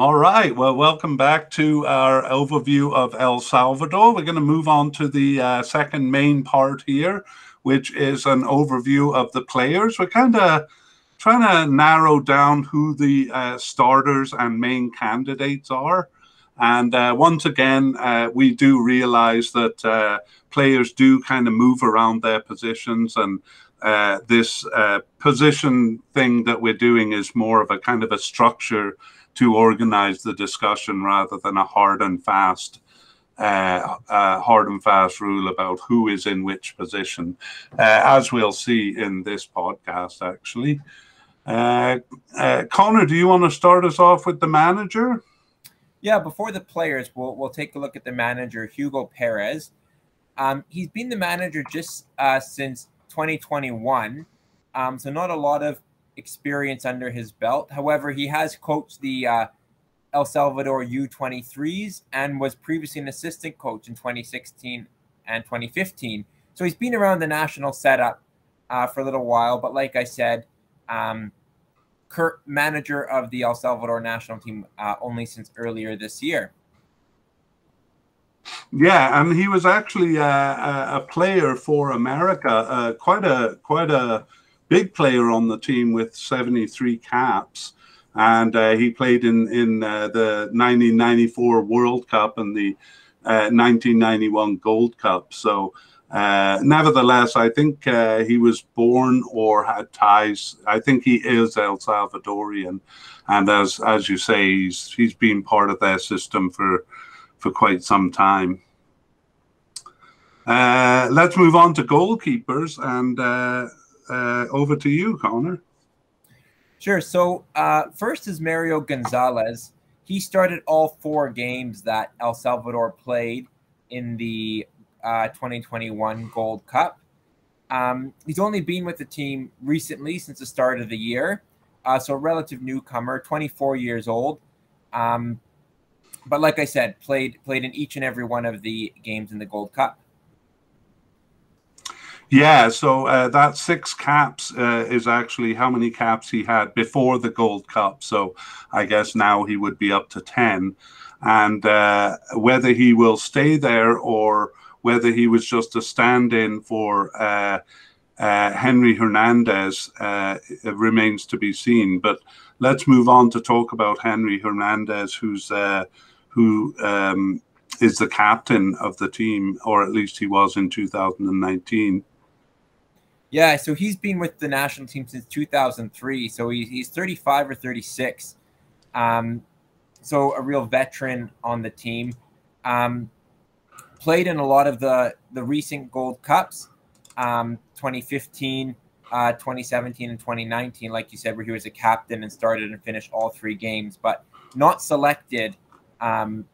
All right. Well, welcome back to our overview of El Salvador. We're going to move on to the uh, second main part here, which is an overview of the players. We're kind of trying to narrow down who the uh, starters and main candidates are. And uh, once again, uh, we do realize that uh, players do kind of move around their positions and uh, this position thing that we're doing is more of a kind of a structure to organize the discussion rather than a hard and fast uh, uh, hard and fast rule about who is in which position, uh, as we'll see in this podcast, actually. Uh, uh, Connor, do you want to start us off with the manager? Yeah, before the players, we'll, we'll take a look at the manager, Hugo Perez. Um, he's been the manager just uh, since 2021, um, so not a lot of experience under his belt. However, he has coached the uh, El Salvador U23s and was previously an assistant coach in 2016 and 2015. So he's been around the national setup uh, for a little while. But like I said, um, Kurt, manager of the El Salvador national team, uh, only since earlier this year. Yeah, and he was actually uh, a player for America, uh, quite a quite a big player on the team with 73 caps. And uh, he played in, in uh, the 1994 World Cup and the uh, 1991 Gold Cup. So, uh, nevertheless, I think uh, he was born or had ties. I think he is El Salvadorian. And as, as you say, he's, he's been part of their system for, for quite some time. Uh, let's move on to goalkeepers. And uh, over to you, Connor. Sure. So uh, first is Mario Gonzalez. He started all four games that El Salvador played in the uh, 2021 Gold Cup. Um, he's only been with the team recently since the start of the year, uh, so a relative newcomer, 24 years old. Um, but like I said, played played in each and every one of the games in the Gold Cup. Yeah, so uh, that six caps uh, is actually how many caps he had before the Gold Cup. So I guess now he would be up to 10. And uh, whether he will stay there or whether he was just a stand in for uh, uh, Henry Hernandez uh, remains to be seen. But let's move on to talk about Henry Hernandez, who's who um, is the captain of the team, or at least he was in 2019. Yeah, so he's been with the national team since 2003. So he, he's 35 or 36. Um, so a real veteran on the team. Um, played in a lot of the the recent Gold Cups, um, 2015, uh, 2017, and 2019. Like you said, where he was a captain and started and finished all three games, but not selected um,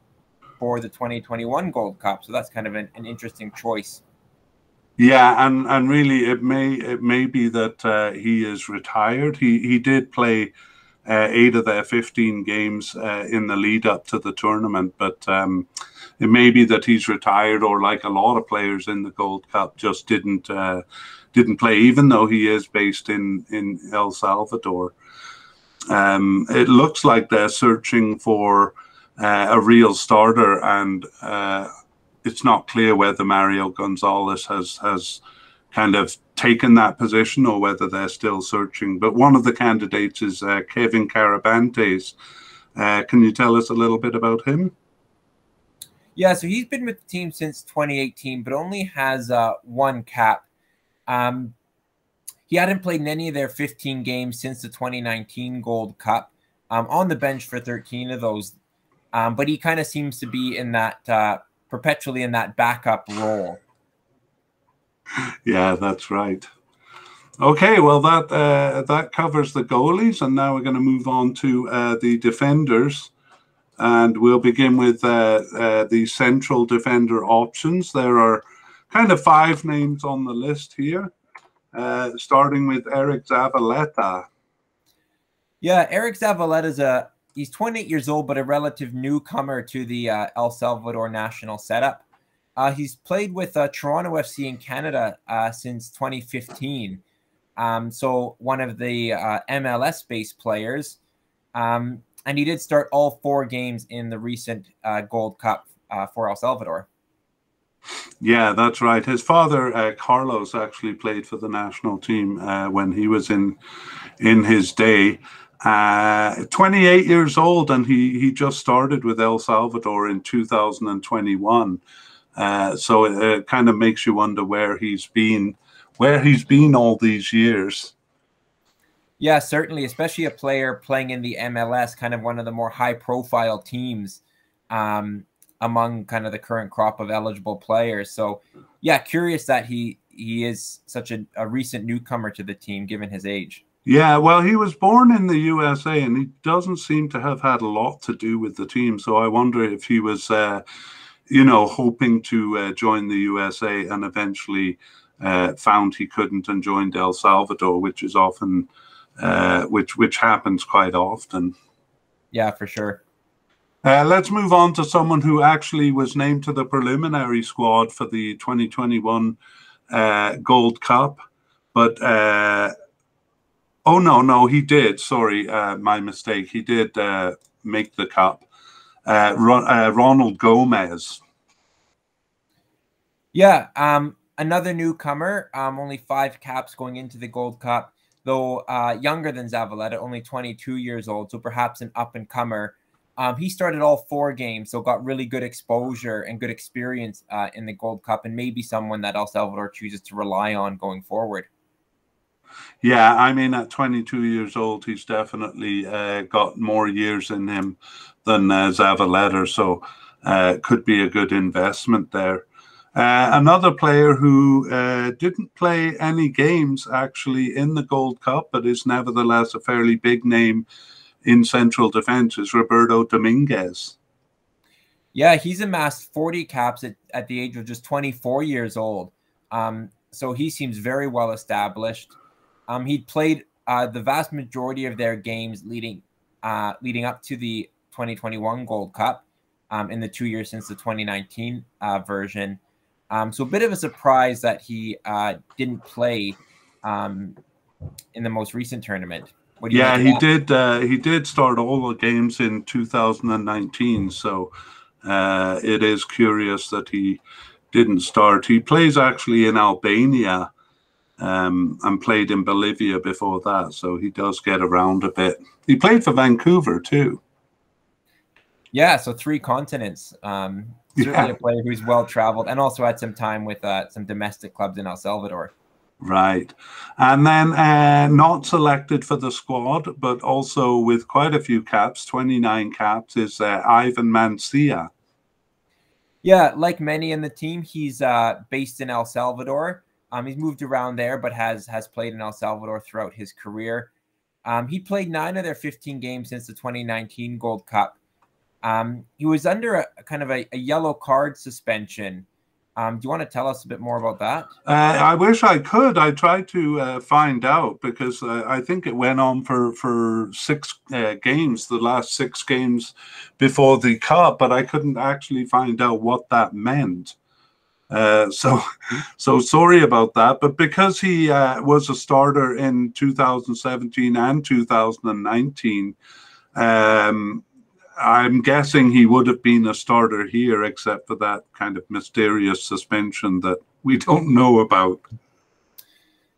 for the 2021 Gold Cup. So that's kind of an, an interesting choice. Yeah, and and really, it may it may be that uh, he is retired. He he did play uh, eight of their fifteen games uh, in the lead up to the tournament, but um, it may be that he's retired, or like a lot of players in the Gold Cup, just didn't uh, didn't play, even though he is based in in El Salvador. Um, it looks like they're searching for uh, a real starter, and uh, it's not clear whether Mario Gonzalez has has kind of taken that position or whether they're still searching. But one of the candidates is uh, Kevin Carabantes. Uh, can you tell us a little bit about him? Yeah, so he's been with the team since 2018, but only has uh, one cap. Um, he hadn't played in any of their 15 games since the 2019 Gold Cup. Um, on the bench for 13 of those, um, but he kind of seems to be in that uh, perpetually in that backup role. Yeah, that's right. Okay, well that uh, that covers the goalies, and now we're going to move on to uh, the defenders, and we'll begin with uh, uh, the central defender options. There are kind of five names on the list here, uh, starting with Eric Zavaleta. Yeah, Eric Zavaleta is a he's 28 years old, but a relative newcomer to the uh, El Salvador national setup. Uh, he's played with uh, Toronto FC in Canada uh, since 2015. Um, so one of the uh, MLS-based players. Um, and he did start all four games in the recent Gold Cup for El Salvador. Yeah, that's right. His father, uh, Carlos, actually played for the national team uh, when he was in in his day. Uh, 28 years old, and he he just started with El Salvador in 2021. Uh, so it, it kind of makes you wonder where he's been, where he's been all these years. Yeah, certainly, especially a player playing in the MLS, kind of one of the more high-profile teams. Um, among kind of the current crop of eligible players. So, yeah, curious that he he is such a, a recent newcomer to the team given his age. Yeah, well, he was born in the USA, and he doesn't seem to have had a lot to do with the team. So I wonder if he was, uh, you know, hoping to uh, join the USA and eventually uh, found he couldn't and joined El Salvador, which is often, uh, which which happens quite often. Yeah, for sure. Uh, let's move on to someone who actually was named to the preliminary squad for the 2021 uh, Gold Cup. But, uh, oh, no, no, he did. Sorry, uh, my mistake. He did uh, make the cup. Uh, Ron, Ronald Gomez. Yeah, um, another newcomer, um, only five caps going into the Gold Cup, though younger than Zavaleta, only 22 years old, so perhaps an up and comer. Um, he started all four games, so got really good exposure and good experience uh, in the Gold Cup, and maybe someone that El Salvador chooses to rely on going forward. Yeah, I mean, at 22 years old, he's definitely uh, got more years in him than uh, Zavaleta, so uh, could be a good investment there. Uh, another player who uh, didn't play any games actually in the Gold Cup, but is nevertheless a fairly big name in central defense is Roberto Dominguez. Yeah, he's amassed 40 caps at, at the age of just 24 years old. Um, so he seems very well established. Um, he played uh, the vast majority of their games leading uh, leading up to the 2021 Gold Cup um, in the two years since the 2019 uh, version. Um, so a bit of a surprise that he uh, didn't play um, in the most recent tournament yeah, he did. Uh, he did start all the games in 2019. So uh, it is curious that he didn't start. He plays actually in Albania um, and played in Bolivia before that. So he does get around a bit. He played for Vancouver too. Yeah, so three continents. Um, certainly yeah. a player who's well traveled and also had some time with uh, some domestic clubs in El Salvador. Right. And then uh, not selected for the squad, but also with quite a few caps, 29 caps, is uh, Ivan Mancia. Yeah, like many in the team, he's uh, based in El Salvador. Um, he's moved around there, but has has played in El Salvador throughout his career. Um, he played nine of their 15 games since the 2019 Gold Cup. Um, he was under a, kind of a, a yellow card suspension um, do you want to tell us a bit more about that? Uh, I wish I could. I tried to uh, find out because uh, I think it went on for for six uh, games, the last six games before the cup, but I couldn't actually find out what that meant. Uh, so, so sorry about that. But because he uh, was a starter in 2017 and 2019, um, I'm guessing he would have been a starter here, except for that kind of mysterious suspension that we don't know about.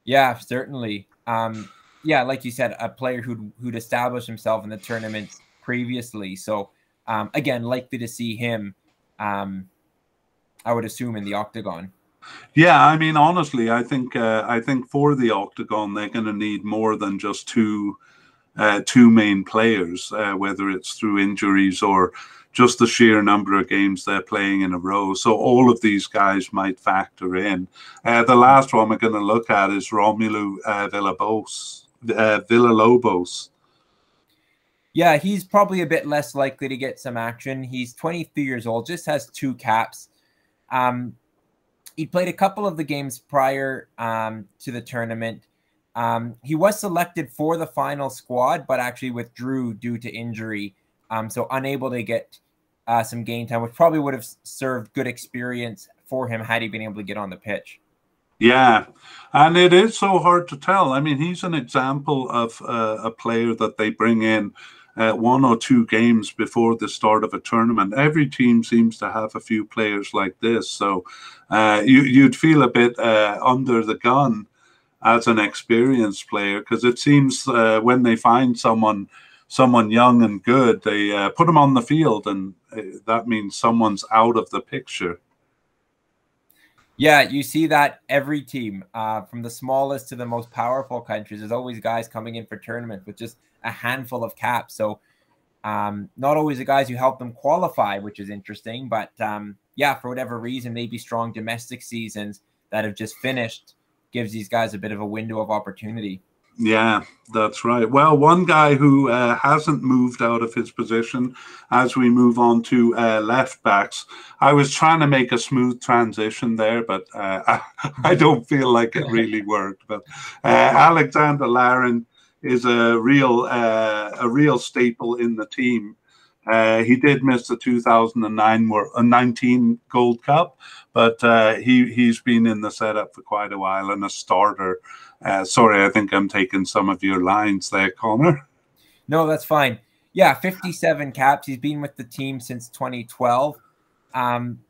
Yeah, certainly. Um, yeah, like you said, a player who'd who'd established himself in the tournament previously. So um, again, likely to see him. Um, I would assume in the octagon. Yeah, I mean, honestly, I think uh, I think for the octagon, they're going to need more than just two uh, two main players, uh, whether it's through injuries or just the sheer number of games they're playing in a row. So all of these guys might factor in. Uh, the last one we're going to look at is Romulo uh, Villalobos. Uh, Villalobos. Yeah, he's probably a bit less likely to get some action. He's 23 years old, just has two caps. Um, he played a couple of the games prior um, to the tournament. Um, he was selected for the final squad, but actually withdrew due to injury. Um, so unable to get uh, some game time, which probably would have served good experience for him had he been able to get on the pitch. Yeah, and it is so hard to tell. I mean, he's an example of uh, a player that they bring in uh, one or two games before the start of a tournament. Every team seems to have a few players like this, so uh, you, you'd feel a bit uh, under the gun as an experienced player because it seems uh, when they find someone someone young and good, they uh, put them on the field, and uh, that means someone's out of the picture. Yeah, you see that every team, uh, from the smallest to the most powerful countries, there's always guys coming in for tournaments with just a handful of caps. So, um, not always the guys who help them qualify, which is interesting. But um, yeah, for whatever reason, maybe strong domestic seasons that have just finished gives these guys a bit of a window of opportunity. Yeah, that's right. Well, one guy who uh, hasn't moved out of his position as we move on to uh, left backs. I was trying to make a smooth transition there, but uh, I, I, don't feel like it really worked. But uh, Alexander Larin is a real uh, a real staple in the team. Uh, he did miss the 2009 19 Gold Cup, but uh, he he's been in the setup for quite a while and a starter uh, sorry, I think I'm taking some of your lines there, Connor. No, that's fine. Yeah, 57 caps. He's been with the team since 2012. Um,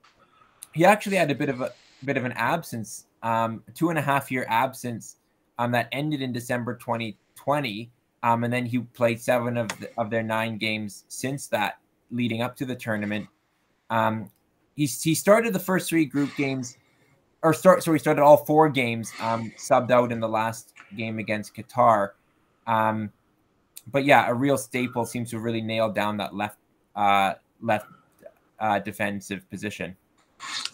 he actually had a bit of a bit of an absence, um, two and a half year absence um, that ended in December 2020. Um, and then he played seven of, the, of their nine games since that, leading up to the tournament. Um, he, he started the first three group games or start so we started all four games um, subbed out in the last game against Qatar. Um, but yeah, a real staple seems to really nail down that left uh, left uh, defensive position.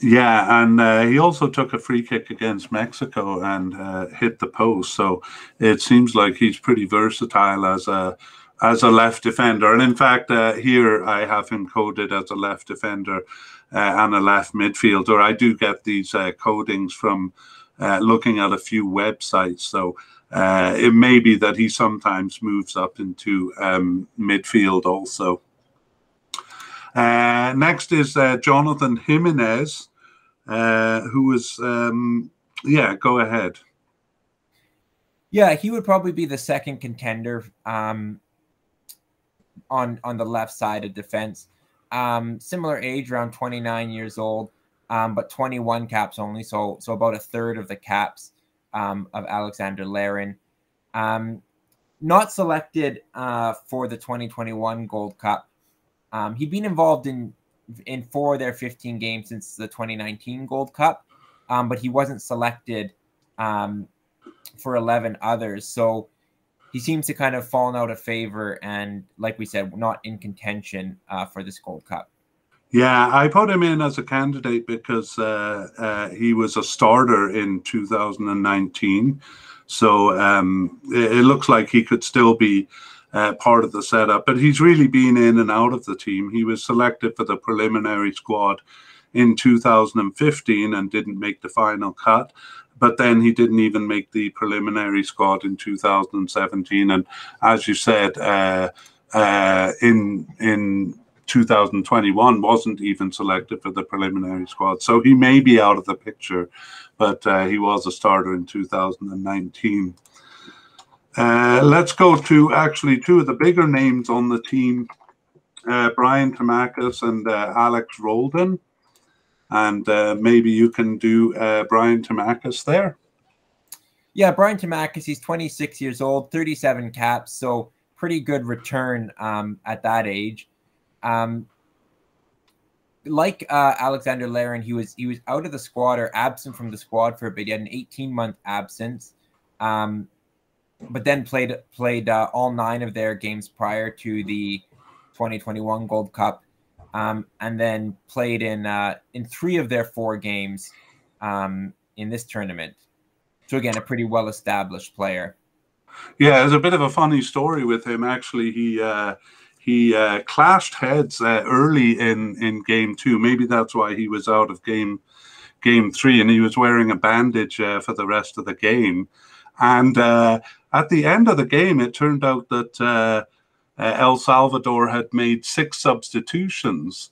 Yeah, and uh, he also took a free kick against Mexico and uh, hit the post. So it seems like he's pretty versatile as a as a left defender. And in fact, uh, here I have him coded as a left defender uh, and a left midfielder. I do get these uh, codings from uh, looking at a few websites. So it may be that he sometimes moves up into um, midfield also. Next is Jonathan Jimenez, who is, um, yeah, go ahead. Yeah, he would probably be the second contender um, on on the left side of defense. Um, similar age, around 29 years old, um, but 21 caps only. So so about a third of the caps um, of Alexander Larin. Um, not selected uh, for the 2021 Gold Cup. Um, he'd been involved in in four of their 15 games since the 2019 Gold Cup, um, but he wasn't selected for 11 others. So he seems to kind of fallen out of favor and, like we said, not in contention uh, for this Gold Cup. Yeah, I put him in as a candidate because uh, uh, he was a starter in 2019. So um, it, it, looks like he could still be uh, part of the setup, but he's really been in and out of the team. He was selected for the preliminary squad in 2015 and didn't make the final cut but then he didn't even make the preliminary squad in 2017. And as you said, uh, uh, in in 2021 wasn't even selected for the preliminary squad, so he may be out of the picture. But uh, he was a starter in 2019. Uh, let's go to actually two of the bigger names on the team: uh, Brian Tamacas and uh, Alex Roldan and uh, maybe you can do uh, Brian Tamacas there. Yeah, Brian Tamacas, he's 26 years old, 37 caps, so pretty good return um, at that age. Um, like Alexander Larin, he was he was out of the squad or absent from the squad for a bit. He had an 18 month absence, um, but then played played uh, all nine of their games prior to the 2021 Gold Cup um, and then played in uh, in three of their four games um, in this tournament. So again, a pretty well established player. Yeah, there's a bit of a funny story with him. Actually, he uh, he uh, clashed heads uh, early in in game two. Maybe that's why he was out of game game three, and he was wearing a bandage uh, for the rest of the game. And uh, at the end of the game, it turned out that uh, El Salvador had made six substitutions.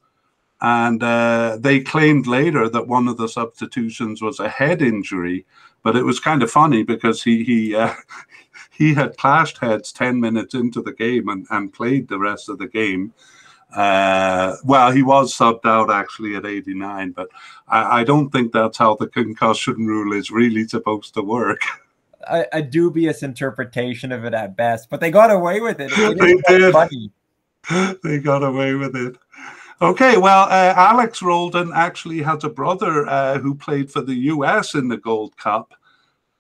And uh, they claimed later that one of the substitutions was a head injury, but it was kind of funny because he he uh, he had clashed heads 10 minutes into the game and, and played the rest of the game. Uh, well, he was subbed out actually at 89, but I, I, don't think that's how the concussion rule is really supposed to work. A, a dubious interpretation of it at best, but they got away with it. it they did. Funny. They got away with it. Okay, well, uh, Alex Roldan actually has a brother uh, who played for the US in the Gold Cup.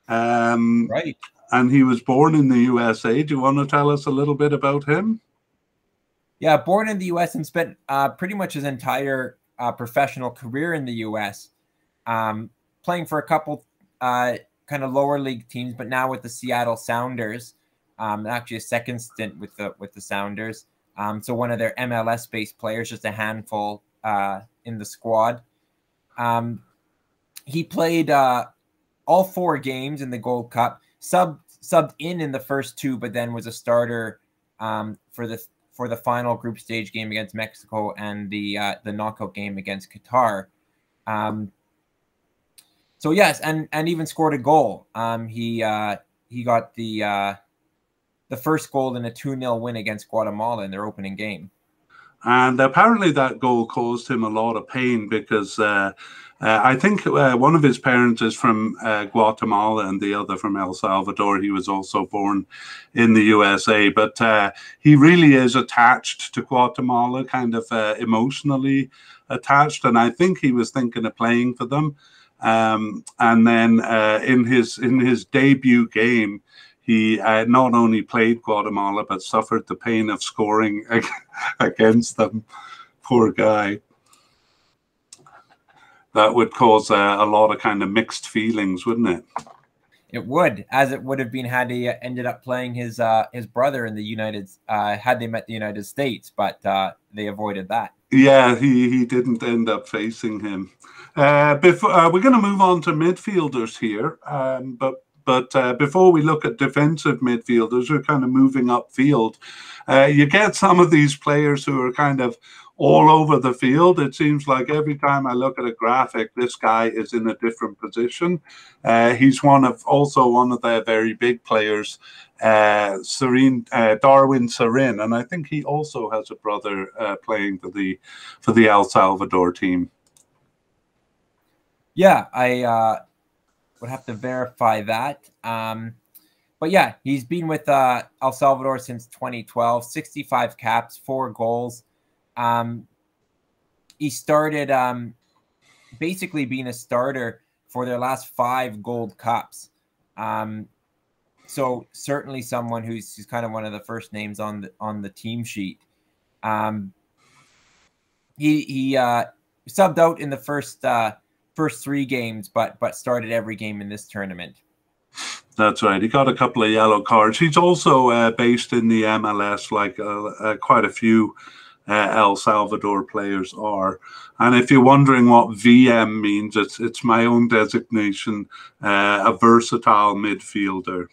Um, right. And he was born in the USA. Do you want to tell us a little bit about him? Yeah, born in the U.S. and spent uh, pretty much his entire uh, professional career in the U.S. Um, playing for a couple uh, kind of lower league teams, but now with the Seattle Sounders. Um, actually, a second stint with the with the Sounders. Um, so one of their MLS-based players, just a handful uh, in the squad. Um, he played uh, all four games in the Gold Cup. Sub subbed in in the first two, but then was a starter um, for the for the final group stage game against Mexico and the uh, the knockout game against Qatar. Um, so yes, and and even scored a goal. Um, he uh, he got the uh, the first goal in a 2-0 win against Guatemala in their opening game. And apparently that goal caused him a lot of pain because uh, uh, I think uh, one of his parents is from uh, Guatemala and the other from El Salvador. He was also born in the USA, but uh, he really is attached to Guatemala, kind of uh, emotionally attached. And I think he was thinking of playing for them. Um, and then uh, in his in his debut game, he not only played Guatemala but suffered the pain of scoring against them. Poor guy that would cause uh, a lot of kind of mixed feelings, wouldn't it? It would, as it would have been had he ended up playing his uh, his brother in the United uh, had they met the United States, but uh, they avoided that. Yeah, he he didn't end up facing him. Uh, before uh, we're going to move on to midfielders here, um, but but uh, before we look at defensive midfielders, we're kind of moving upfield. Uh, you get some of these players who are kind of all over the field. It seems like every time I look at a graphic, this guy is in a different position. Uh, he's one of also one of their very big players, uh, Cerén uh, Darwin Cerén, and I think he also has a brother uh, playing for the for the El Salvador team. Yeah, I uh, would have to verify that. Um, but yeah, he's been with uh, El Salvador since 2012, 65 caps, four goals. Um, he started um, basically being a starter for their last five Gold Cups. Um, so certainly someone who's, who's, kind of one of the first names on the on the team sheet. Um, he he uh, subbed out in the first uh, first three games, but but started every game in this tournament. That's right. He got a couple of yellow cards. He's also uh, based in the MLS, like uh, uh, quite a few uh, El Salvador players are. And if you're wondering what VM means, it's it's my own designation, uh, a versatile midfielder.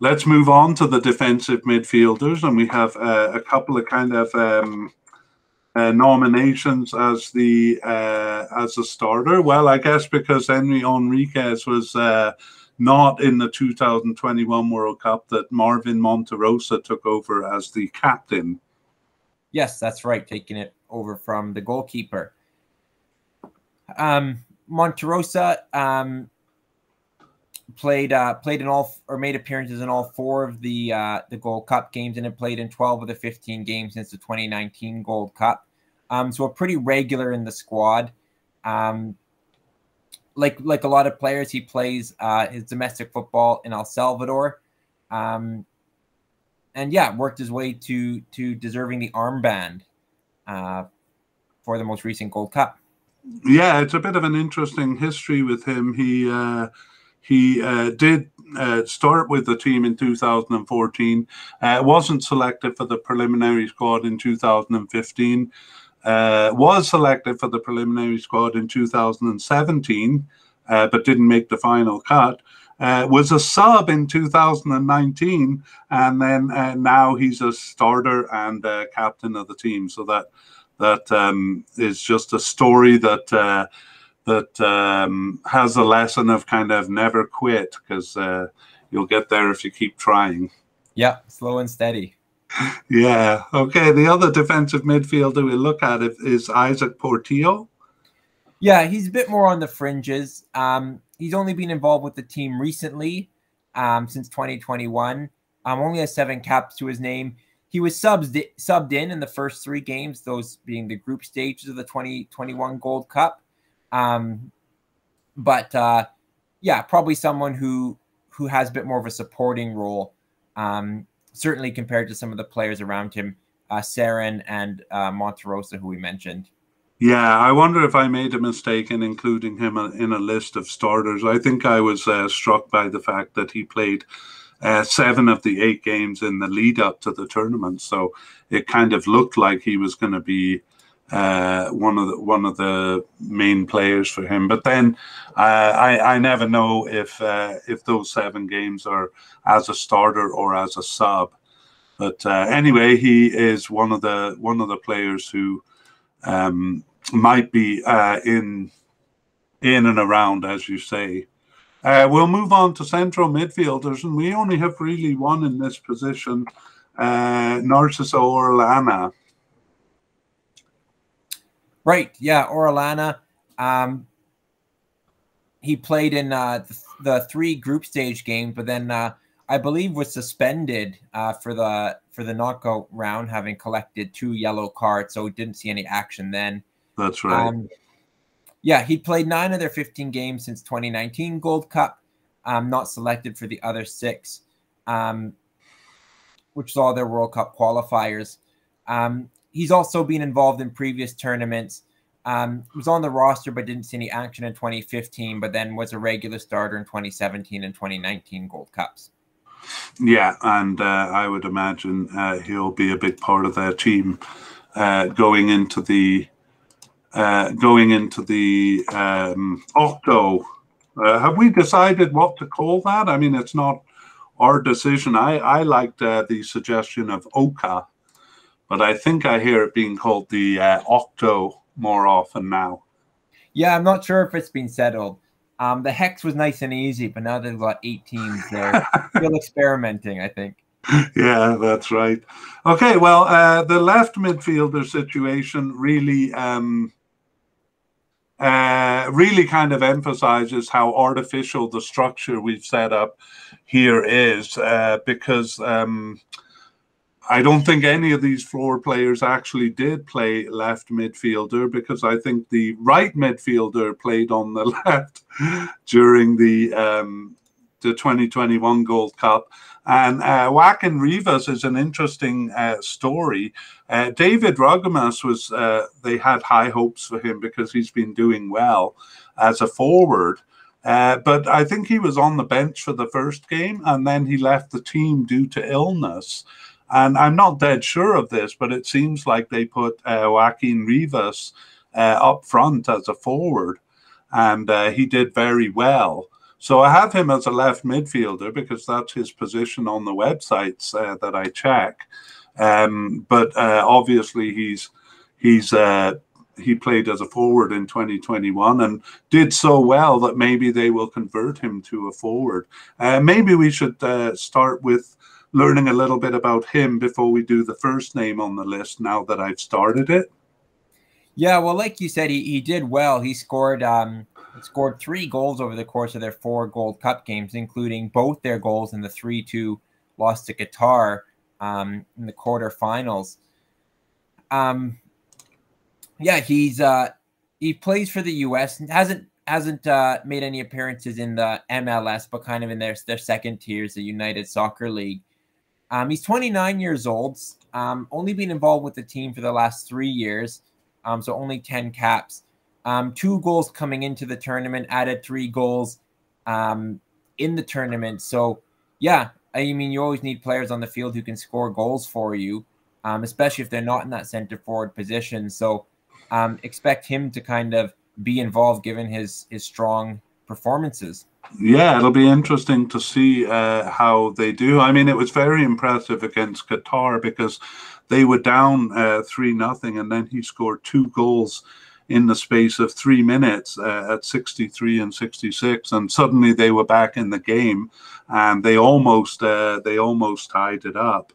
Let's move on to the defensive midfielders, and we have uh, a couple of kind of um, uh, nominations as the uh, as a starter. Well, I guess because Henry Enriquez was uh, not in the 2021 World Cup that Marvin Monterrosa took over as the captain. Yes, that's right, taking it over from the goalkeeper. Um, Monterrosa um, played uh, played in all or made appearances in all four of the uh, the Gold Cup games and had played in 12 of the 15 games since the 2019 Gold Cup. Um, so a pretty regular in the squad. Um, like like a lot of players, he plays uh, his domestic football in El Salvador, um, and yeah, worked his way to to deserving the armband uh, for the most recent Gold Cup. Yeah, it's a bit of an interesting history with him. He uh, he uh, did uh, start with the team in 2014. Uh, wasn't selected for the preliminary squad in 2015 uh, was selected for the preliminary squad in 2017, uh, but didn't make the final cut. Uh, was a sub in 2019, and then uh, now he's a starter and uh, captain of the team. So that that um, is just a story that that um, has a lesson of kind of never quit because you'll get there if you keep trying. Yeah, slow and steady. Yeah. Okay. The other defensive midfielder we look at is Isaac Portillo. Yeah, he's a bit more on the fringes. Um, he's only been involved with the team recently, um, since 2021. Um, only has seven caps to his name. He was subbed subbed in in the first three games, those being the group stages of the 2021 Gold Cup. Um, but uh, yeah, probably someone who who has a bit more of a supporting role, um, certainly compared to some of the players around him, uh, Cerén and uh, Monterrosa, who we mentioned. Yeah, I wonder if I made a mistake in including him in a list of starters. I think I was uh, struck by the fact that he played uh, seven of the eight games in the lead up to the tournament, so it kind of looked like he was going to be uh, one of the one of the main players for him. But then uh, I I never know if uh, if those seven games are as a starter or as a sub. But uh, anyway, he is one of the one of the players who um, might be uh, in in and around, as you say. Uh, we'll move on to central midfielders, and we only have really one in this position, Narciso Orellana. Right, yeah, Orellana. Um, he played in uh, the, the, three group stage games, but then uh, I believe was suspended uh, for the for the knockout round, having collected two yellow cards, so he didn't see any action then. That's right. Um, yeah, he played nine of their 15 games since 2019 Gold Cup. Um, not selected for the other six, um, which is all their World Cup qualifiers. Um, he's also been involved in previous tournaments. Um, was on the roster but didn't see any action in 2015, but then was a regular starter in 2017 and 2019 Gold Cups. Yeah, and uh, I would imagine uh, he'll be a big part of their team uh, going into the uh, going into the um, Octo. Uh, have we decided what to call that? I mean, it's not our decision. I I liked uh, the suggestion of Oka, but I think I hear it being called the Octo more often now. Yeah, I'm not sure if it's been settled. Um, the hex was nice and easy, but now they've got eight teams. They're still experimenting, I think. Yeah, that's right. Okay, well, uh, the left midfielder situation really, um, uh, really kind of emphasizes how artificial the structure we've set up here is, uh, because um, I don't think any of these floor players actually did play left midfielder because I think the right midfielder played on the left during the um, the 2021 Gold Cup. And uh, Joaquin Rivas is an interesting uh, story. Uh, David Rugamas was, uh, they had high hopes for him because he's been doing well as a forward. Uh, but I think he was on the bench for the first game and then he left the team due to illness. And I'm not dead sure of this, but it seems like they put uh, Joaquin Rivas uh, up front as a forward, and uh, he did very well. So I have him as a left midfielder because that's his position on the websites uh, that I check. Um, but uh, obviously, he's he's uh, he played as a forward in 2021 and did so well that maybe they will convert him to a forward. maybe we should start with learning a little bit about him before we do the first name on the list now that I've started it? Yeah, well, like you said, he, he did well. He scored um, scored three goals over the course of their four Gold Cup games, including both their goals in the 3 2 loss to Qatar um, in the quarterfinals. Um, yeah, he's uh, he plays for the U.S. and hasn't hasn't uh, made any appearances in the MLS, but kind of in their their second tiers, the United Soccer League. Um, he's 29 years old, um, only been involved with the team for the last three years, um, so only 10 caps. Um, two goals coming into the tournament, added three goals um, in the tournament. So, yeah, I mean, you always need players on the field who can score goals for you, um, especially if they're not in that center forward position. So, expect him to kind of be involved given his his strong performances yeah, it'll be interesting to see uh, how they do. I mean, it was very impressive against Qatar because they were down uh, three nothing, and then he scored two goals in the space of three minutes uh, at 63 and 66, and suddenly they were back in the game, and they almost uh, they almost tied it up.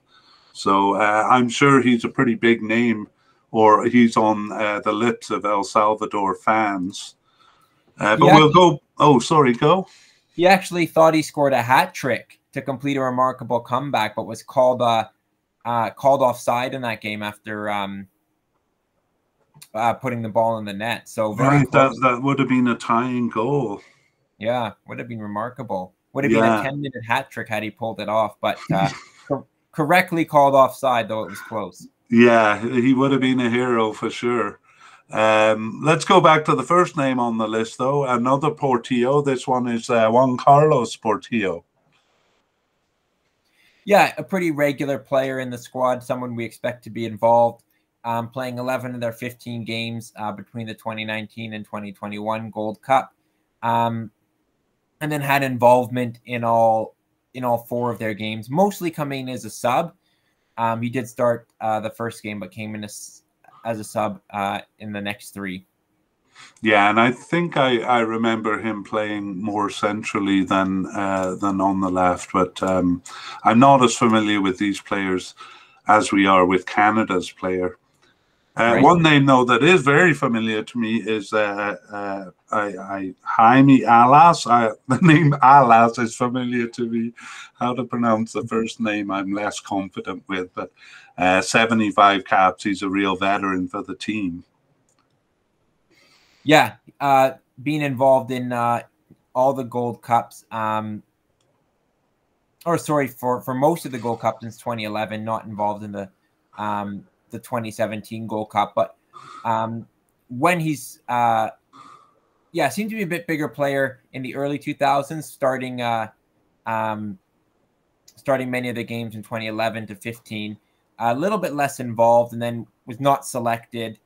So uh, I'm sure he's a pretty big name, or he's on uh, the lips of El Salvador fans. Uh, but yeah. we'll go. Oh, sorry, go. He actually thought he scored a hat trick to complete a remarkable comeback, but was called uh, uh called offside in that game after um, uh, putting the ball in the net. So right, that that would have been a tying goal. Yeah, would have been remarkable. Would have yeah. been a ten minute hat trick had he pulled it off, but uh, co- correctly called offside though it was close. Yeah, he would have been a hero for sure. Um, let's go back to the first name on the list, though. Another Portillo. This one is uh, Juan Carlos Portillo. Yeah, a pretty regular player in the squad, someone we expect to be involved um, playing 11 of their 15 games uh, between the 2019 and 2021 Gold Cup, um, and then had involvement in all in all four of their games, mostly coming as a sub. Um, he did start uh, the first game, but came in as, as a sub uh, in the next three. Yeah, and I think I, I remember him playing more centrally than uh, than on the left, but um, I'm not as familiar with these players as we are with Canada's player. Uh, right. One name, though, that is very familiar to me is uh, uh, I, I, Jaime Alas. I, the name Alas is familiar to me. How to pronounce the first name, I'm less confident with, but uh, 75 caps. He's a real veteran for the team. Yeah, uh, being involved in uh, all the Gold Cups, um, or sorry, for, for most of the Gold Cups since 2011, not involved in the um, the 2017 Gold Cup. But um, when he's, uh, yeah, seemed to be a bit bigger player in the early 2000s, starting uh, um, starting many of the games in 2011 to 15. A little bit less involved, and then was not selected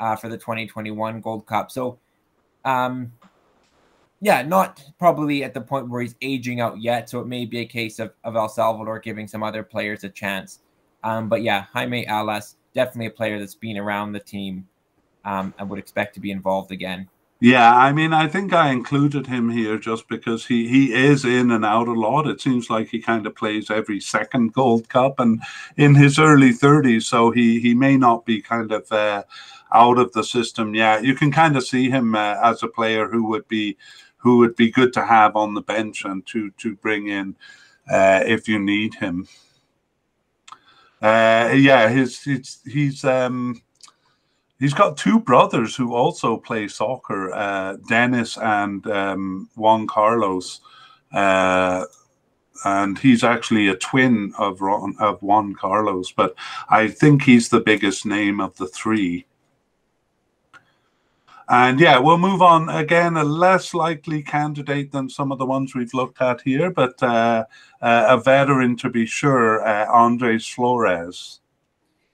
uh, for the 2021 Gold Cup. So, um, yeah, not probably at the point where he's aging out yet. So it may be a case of, of El Salvador giving some other players a chance. Um, but yeah, Jaime Alas, definitely a player that's been around the team um, and would expect to be involved again. Yeah, I mean, I think I included him here just because he, he is in and out a lot. It seems like he kind of plays every second Gold Cup and in his early 30s, so he, he may not be kind of uh, out of the system yet. You can kind of see him uh, as a player who would be who would be good to have on the bench and to to bring in uh, if you need him. Uh, yeah, his he's um, he's got two brothers who also play soccer, uh, Dennis and um, Juan Carlos, uh, and he's actually a twin of Ron, of Juan Carlos. But I think he's the biggest name of the three. And yeah, we'll move on again. A less likely candidate than some of the ones we've looked at here, but uh, uh, a veteran to be sure, uh, Andres Flores.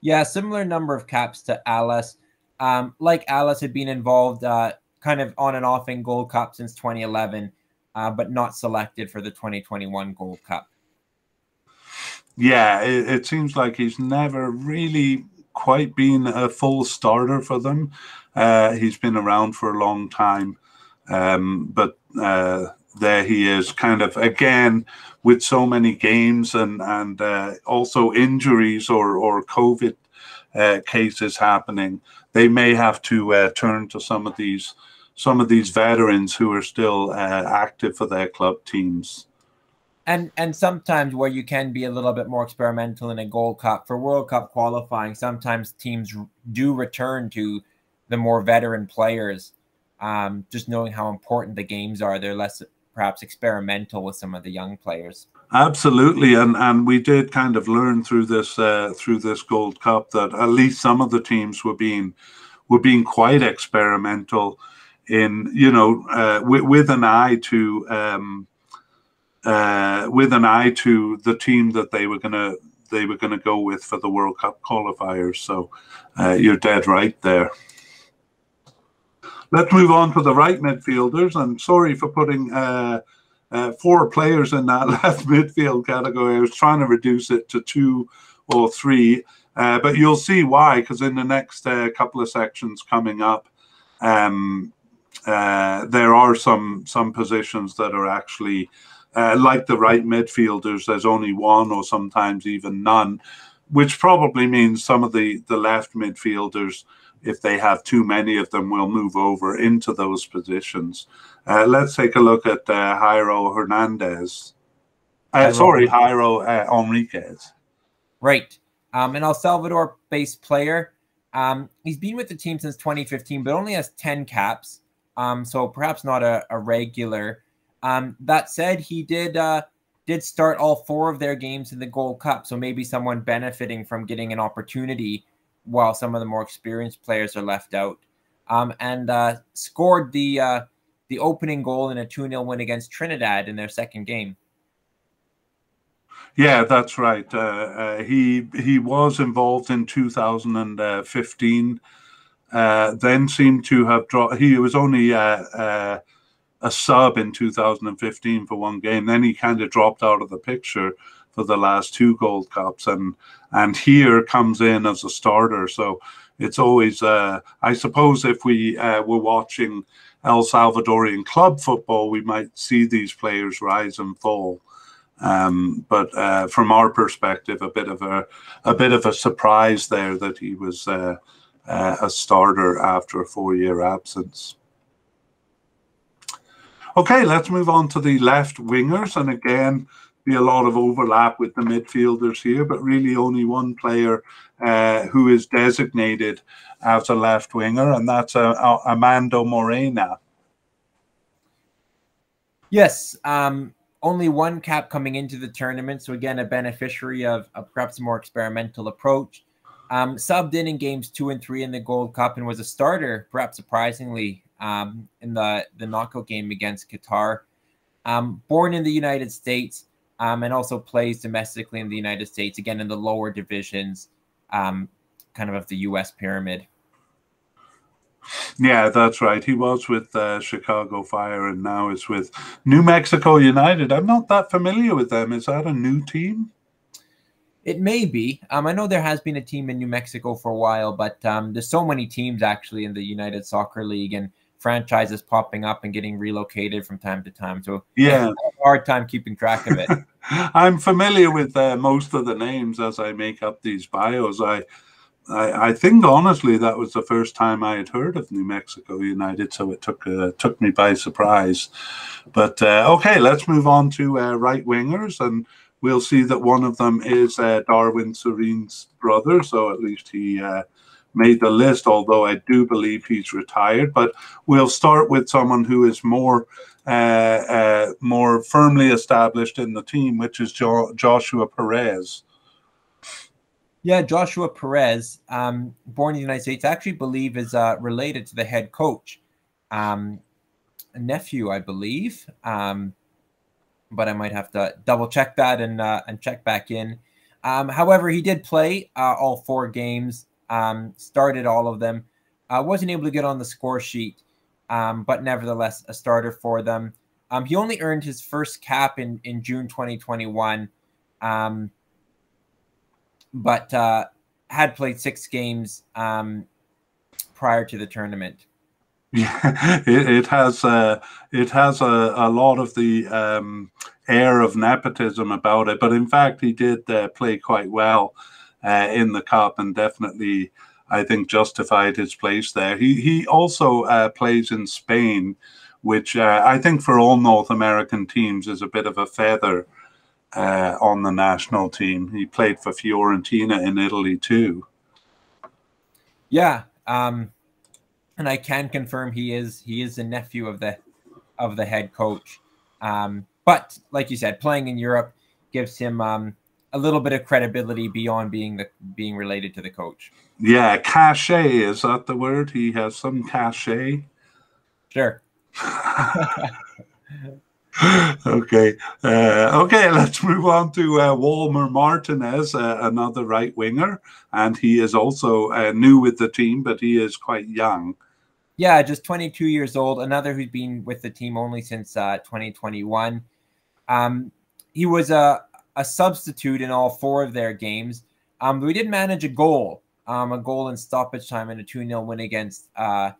Yeah, similar number of caps to Alas. Um, like Alas had been involved uh, kind of on and off in Gold Cup since 2011, uh, but not selected for the 2021 Gold Cup. Yeah, it, it seems like he's never really quite been a full starter for them. Uh, he's been around for a long time, um, but uh, there he is, kind of again with so many games and and uh, also injuries or or COVID uh, cases happening. They may have to uh, turn to some of these some of these veterans who are still uh, active for their club teams and and sometimes where you can be a little bit more experimental in a Gold Cup for World Cup qualifying, sometimes teams do return to the more veteran players. Um, just knowing how important the games are, they're less perhaps experimental with some of the young players. Absolutely, and and we did kind of learn through this uh, through this Gold Cup that at least some of the teams were being were being quite experimental in you know uh, with, with an eye to um, uh, with an eye to the team that they were gonna they were gonna go with for the World Cup qualifiers. So uh, you're dead right there. Let's move on to the right midfielders. I'm sorry for putting uh, uh, four players in that left midfield category. I was trying to reduce it to two or three, uh, but you'll see why, because in the next uh, couple of sections coming up, um, uh, there are some some positions that are actually uh, like the right midfielders. There's only one, or sometimes even none, which probably means some of the the left midfielders, if they have too many of them, will move over into those positions. Uh, let's take a look at uh, Jairo Hernandez. Uh, sorry, Jairo uh, Enriquez. Right. Um, an El Salvador based player. Um, he's been with the team since 2015, but only has 10 caps. Um, so perhaps not a, a regular. Um, that said, he did uh, did start all four of their games in the Gold Cup. So maybe someone benefiting from getting an opportunity while some of the more experienced players are left out. Um, and uh, scored the uh, the opening goal in a 2 0 win against Trinidad in their second game. Yeah, that's right. Uh, uh, he he was involved in 2015. Uh, then seemed to have dropped. He was only uh, uh, a sub in 2015 for one game. Then he kind of dropped out of the picture for the last two Gold Cups, and and here comes in as a starter. So it's always, uh, I suppose, if we were watching El Salvadorian club football, we might see these players rise and fall. Um, but uh, from our perspective, a bit of a a bit of a surprise there that he was uh, uh, a starter after a four-year absence. Okay, let's move on to the left wingers, and again, be a lot of overlap with the midfielders here, but really only one player uh, who is designated as a left winger, and that's uh, Amando Moreno. Yes, um, only one cap coming into the tournament. So again, a beneficiary of, of perhaps a more experimental approach. Um, subbed in in games two and three in the Gold Cup and was a starter, perhaps surprisingly, um, in the the knockout game against Qatar. Um, born in the United States um, and also plays domestically in the United States, again in the lower divisions, um, kind of of the U.S. pyramid. Yeah, that's right. He was with uh, Chicago Fire and now is with New Mexico United. I'm not that familiar with them. Is that a new team? It may be. Um, I know there has been a team in New Mexico for a while, but um, there's so many teams actually in the United Soccer League and franchises popping up and getting relocated from time to time. So yeah, hard time keeping track of it. I'm familiar with uh, most of the names as I make up these bios. I I, I, think honestly that was the first time I had heard of New Mexico United, so it took uh, took me by surprise. But uh, okay, let's move on to uh, right wingers, and we'll see that one of them is uh, Darwin Cerén's brother. So at least he uh, made the list, although I do believe he's retired. But we'll start with someone who is more uh, more firmly established in the team, which is jo Joshua Perez. Yeah, Joshua Perez, um, born in the United States, I actually believe is uh, related to the head coach, um, nephew, I believe. Um, but I might have to double check that and uh, and check back in. Um, however, he did play uh, all four games, um, started all of them. Uh, wasn't able to get on the score sheet, um, but nevertheless a starter for them. he only earned his first cap in in June 2021. Um, but uh, had played six games um, prior to the tournament. Yeah, it, it has uh, it has a, a lot of the um, air of nepotism about it, but in fact, he did uh, play quite well uh, in the cup and definitely, I think, justified his place there. He he also uh, plays in Spain, which uh, I think for all North American teams is a bit of a feather uh, on the national team. He played for Fiorentina in Italy too. Yeah, um, and I can confirm he is he is a nephew of the of the head coach. Um, but like you said, playing in Europe gives him um, a little bit of credibility beyond being the being related to the coach. Yeah, cachet is that the word? He has some cachet. Sure. okay. Uh, okay, let's move on to uh, Walmer Martinez, uh, another right winger. And he is also uh, new with the team, but he is quite young. Yeah, just 22 years old. Another who's been with the team only since uh, 2021. Um, he was a, a substitute in all four of their games. Um, we did manage a goal, um, a goal in stoppage time in a 2 0 win against uh,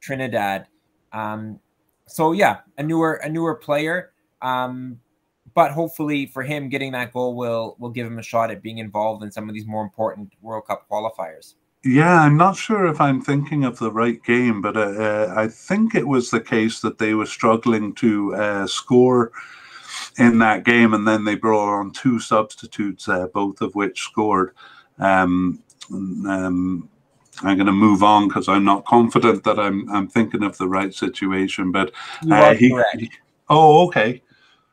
Trinidad. Um, so yeah, a newer a newer player. Um, but hopefully for him, getting that goal will will give him a shot at being involved in some of these more important World Cup qualifiers. Yeah, I'm not sure if I'm thinking of the right game, but uh, uh, I think it was the case that they were struggling to uh, score in that game, and then they brought on two substitutes, uh, both of which scored. Um, um, I'm going to move on because I'm not confident that I'm I'm thinking of the right situation. But uh, he, he, oh, okay.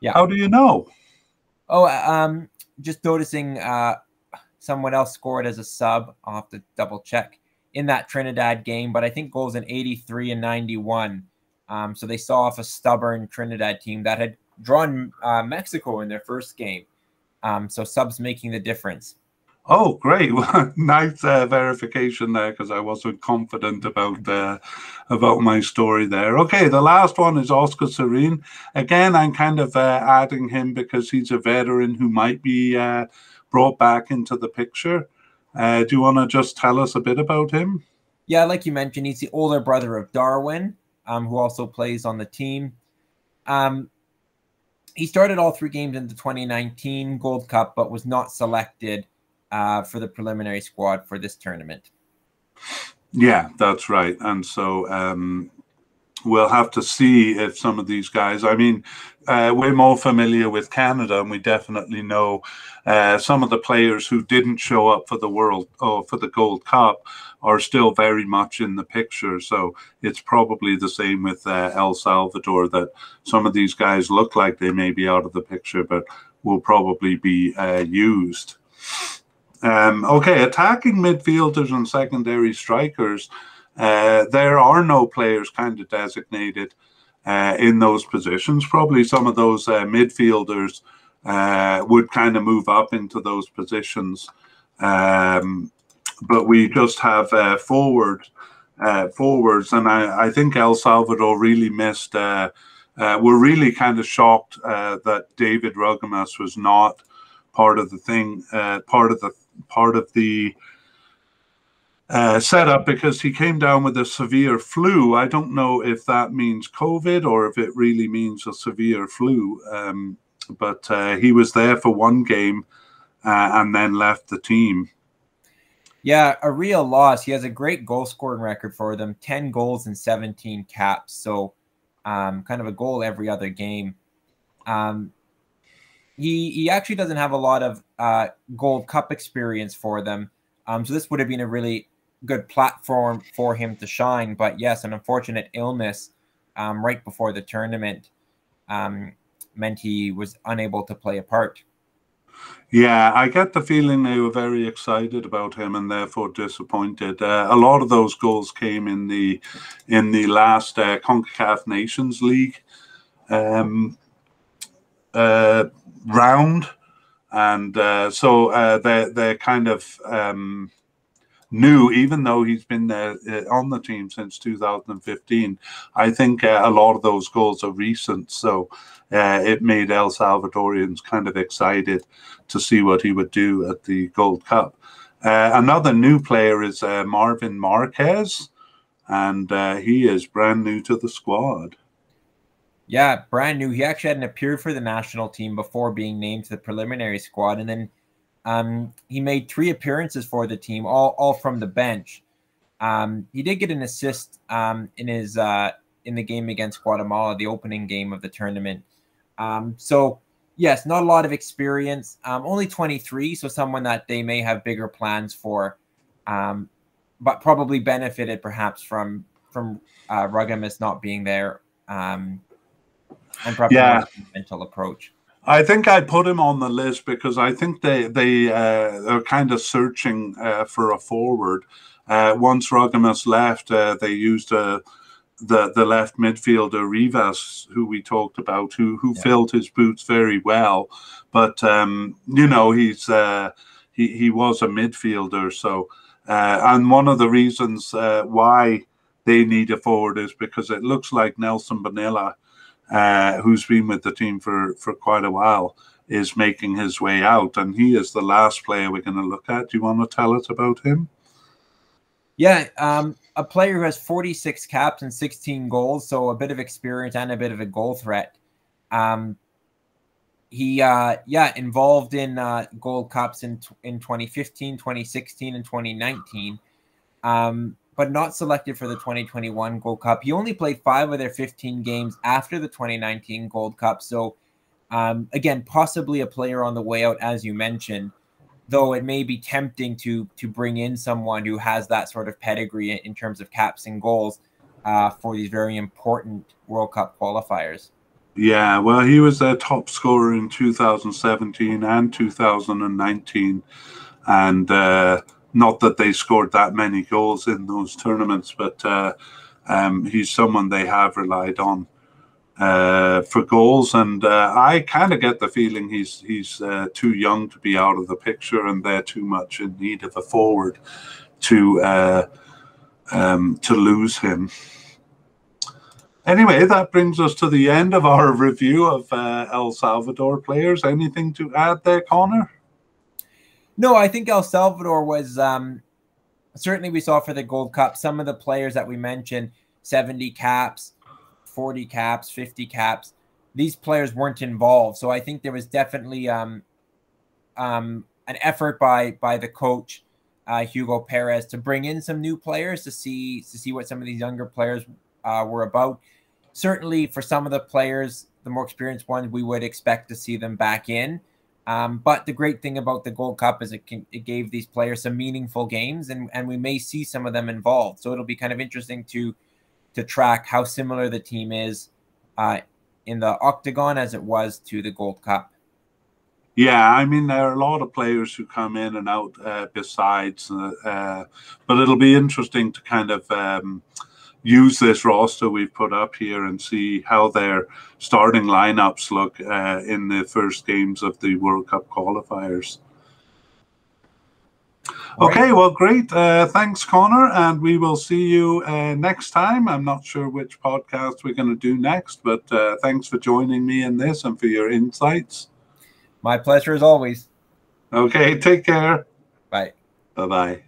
Yeah. How do you know? Oh, um, just noticing uh, someone else scored as a sub. I'll have to double check in that Trinidad game, but I think goals in 83 and 91. Um, so they saw off a stubborn Trinidad team that had drawn uh, Mexico in their first game. Um, so subs making the difference. Oh, great! Nice uh, verification there because I wasn't confident about uh, about my story there. Okay, the last one is Oscar Cerén. Again, I'm kind of uh, adding him because he's a veteran who might be uh, brought back into the picture. Uh, do you want to just tell us a bit about him? Yeah, like you mentioned, he's the older brother of Darwin, um, who also plays on the team. Um, he started all three games in the 2019 Gold Cup, but was not selected uh, for the preliminary squad for this tournament. Yeah, that's right. And so um, we'll have to see if some of these guys, I mean, uh, we're more familiar with Canada, and we definitely know uh, some of the players who didn't show up for the World or for the Gold Cup are still very much in the picture. So it's probably the same with uh, El Salvador that some of these guys look like they may be out of the picture, but will probably be uh, used. Um, okay, attacking midfielders and secondary strikers. Uh, there are no players kind of designated uh, in those positions. Probably some of those uh, midfielders uh, would kind of move up into those positions. Um, but we just have uh, forward uh, forwards, and I, I, think El Salvador really missed. we're really kind of shocked that David Rugamas was not part of the thing, part of the part of the uh, setup because he came down with a severe flu. I don't know if that means COVID or if it really means a severe flu. Um, but uh, he was there for one game uh, and then left the team. Yeah, a real loss. He has a great goal scoring record for them 10 goals and 17 caps. So, um, kind of a goal every other game. Um, he he actually doesn't have a lot of uh, Gold Cup experience for them. Um, so this would have been a really good platform for him to shine. But yes, an unfortunate illness um, right before the tournament um, meant he was unable to play a part. Yeah, I get the feeling they were very excited about him and therefore disappointed. Uh, a lot of those goals came in the in the last uh, Concacaf Nations League. Um, uh, round, and uh, so uh, they're they're kind of um, new, even though he's been there uh, on the team since 2015. I think uh, a lot of those goals are recent, so uh, it made El Salvadorians kind of excited to see what he would do at the Gold Cup. Uh, another new player is Marvin Marquez, and he is brand new to the squad. Yeah, brand new. He actually hadn't appeared for the national team before being named to the preliminary squad, and then um, he made three appearances for the team, all all from the bench. Um, he did get an assist um, in his uh, in the game against Guatemala, the opening game of the tournament. Um, so yes, not a lot of experience. Um, only 23, so someone that they may have bigger plans for, um, but probably benefited perhaps from from uh, Rugamas not being there. Um, and probably yeah. mental approach. I think I put him on the list because I think they they uh, are kind of searching uh, for a forward. Uh, once Rugamas left, uh, they used uh, the the left midfielder Rivas, who we talked about, who who yeah. filled his boots very well. But um, you know, he's uh, he he was a midfielder, so and one of the reasons why they need a forward is because it looks like Nelson Bonilla uh, who's been with the team for, for quite a while, is making his way out. And he is the last player we're going to look at. Do you want to tell us about him? Yeah. Um, a player who has 46 caps and 16 goals, so a bit of experience and a bit of a goal threat. Um, he, uh, yeah, involved in uh, Gold Cups in in 2015, 2016, and 2019, um, but not selected for the 2021 Gold Cup. He only played five of their 15 games after the 2019 Gold Cup, so um, again, possibly a player on the way out, as you mentioned though it may be tempting to to bring in someone who has that sort of pedigree in terms of caps and goals uh, for these very important World Cup qualifiers. Yeah, well, he was their top scorer in 2017 and 2019, and uh, not that they scored that many goals in those tournaments, but uh, um, he's someone they have relied on uh, for goals, and uh, I kind of get the feeling he's he's uh, too young to be out of the picture, and they're too much in need of a forward to uh, um, to lose him. Anyway, that brings us to the end of our review of uh, El Salvador players. Anything to add there, Connor? No, I think El Salvador was um, certainly we saw for the Gold Cup some of the players that we mentioned, seventy caps 40 caps, 50 caps. These players weren't involved. So I think there was definitely um, um, an effort by by the coach uh, Hugo Perez to bring in some new players to see to see what some of these younger players uh, were about. Certainly, for some of the players, the more experienced ones, we would expect to see them back in. Um, but the great thing about the Gold Cup is it, can, it gave these players some meaningful games, and and we may see some of them involved. So it'll be kind of interesting to to track how similar the team is uh, in the octagon as it was to the Gold Cup. Yeah, I mean there are a lot of players who come in and out uh, besides, uh, uh, but it'll be interesting to kind of um, use this roster we've put up here and see how their starting lineups look uh, in the first games of the World Cup qualifiers. Okay, well, great. Uh, thanks, Connor. And we will see you uh, next time. I'm not sure which podcast we're going to do next, but uh, thanks for joining me in this and for your insights. My pleasure as always. Okay, take care. Bye. Bye bye.